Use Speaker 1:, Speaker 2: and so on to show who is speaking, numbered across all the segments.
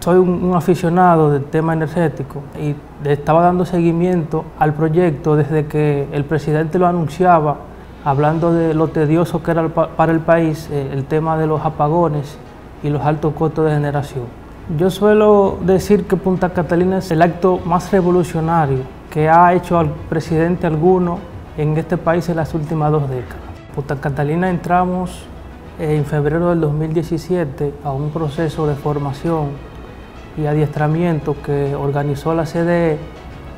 Speaker 1: Soy un, aficionado del tema energético y estaba dando seguimiento al proyecto desde que el presidente lo anunciaba, hablando de lo tedioso que era para el país eh, el tema de los apagones y los altos costos de generación. Yo suelo decir que Punta Catalina es el acto más revolucionario que ha hecho al presidente alguno en este país en las últimas dos décadas. Punta Catalina entramos en febrero del 2017 a un proceso de formación y adiestramiento que organizó la CDE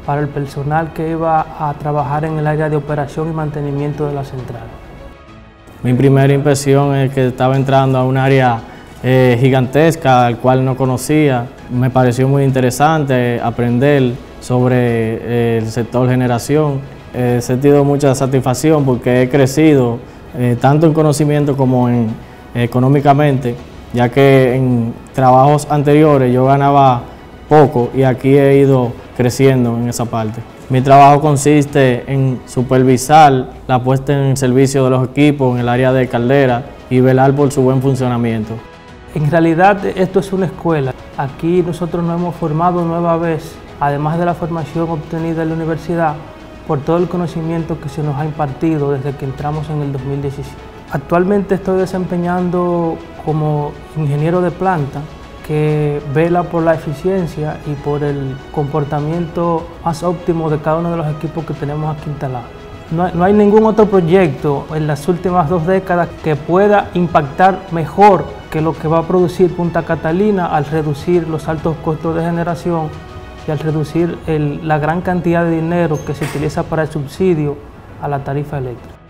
Speaker 1: para el personal que iba a trabajar en el área de operación y mantenimiento de la central.
Speaker 2: Mi primera impresión es que estaba entrando a un área eh, gigantesca al cual no conocía. Me pareció muy interesante aprender sobre eh, el sector generación. He sentido mucha satisfacción porque he crecido eh, tanto en conocimiento como en, económicamente ya que en trabajos anteriores yo ganaba poco y aquí he ido creciendo en esa parte. Mi trabajo consiste en supervisar la puesta en servicio de los equipos en el área de caldera y velar por su buen funcionamiento.
Speaker 1: En realidad esto es una escuela. Aquí nosotros nos hemos formado nueva vez, además de la formación obtenida en la universidad, por todo el conocimiento que se nos ha impartido desde que entramos en el 2017. Actualmente estoy desempeñando como ingeniero de planta que vela por la eficiencia y por el comportamiento más óptimo de cada uno de los equipos que tenemos aquí instalados. No, hay ningún otro proyecto en las últimas dos décadas que pueda impactar mejor que lo que va a producir Punta Catalina al reducir los altos costos de generación y al reducir la gran cantidad de dinero que se utiliza para el subsidio a la tarifa eléctrica.